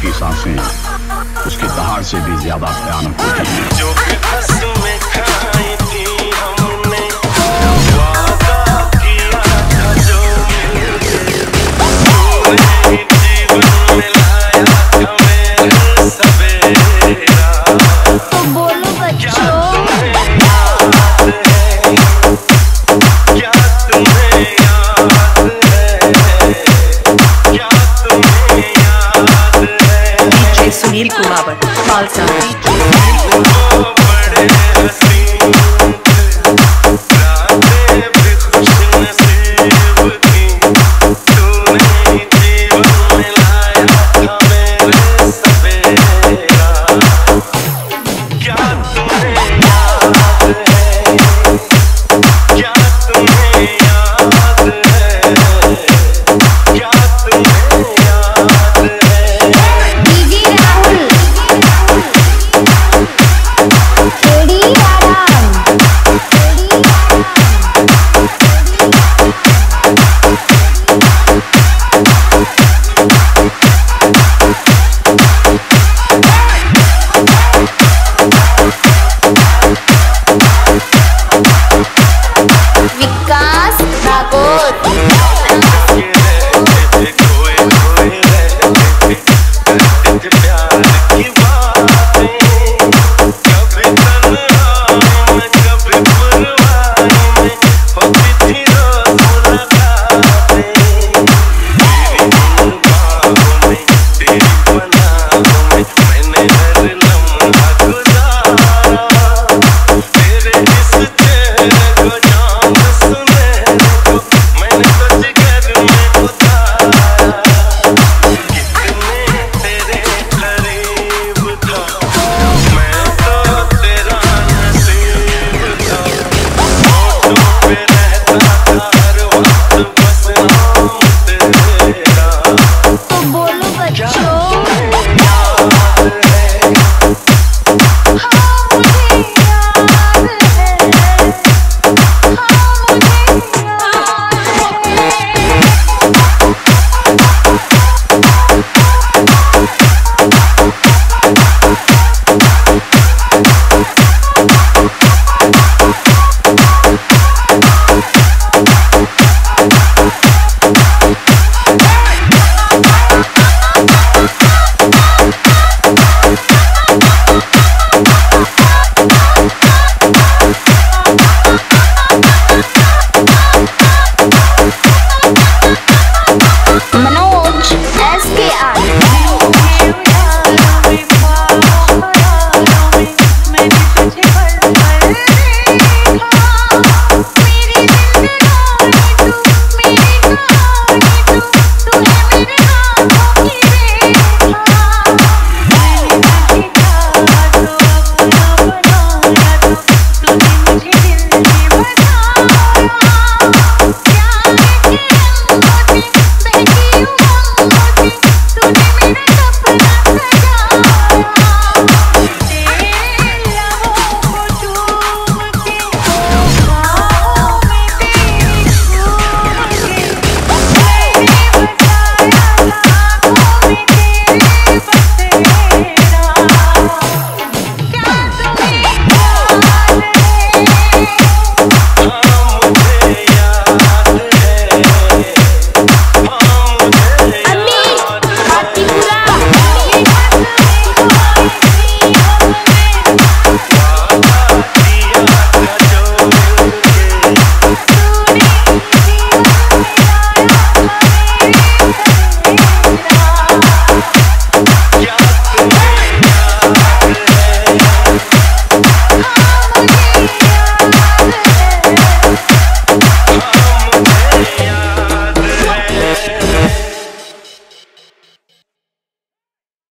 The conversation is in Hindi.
की साँसें उसके दहाड़ से भी ज़्यादा भयानक होती हैं। पर खालसा Mano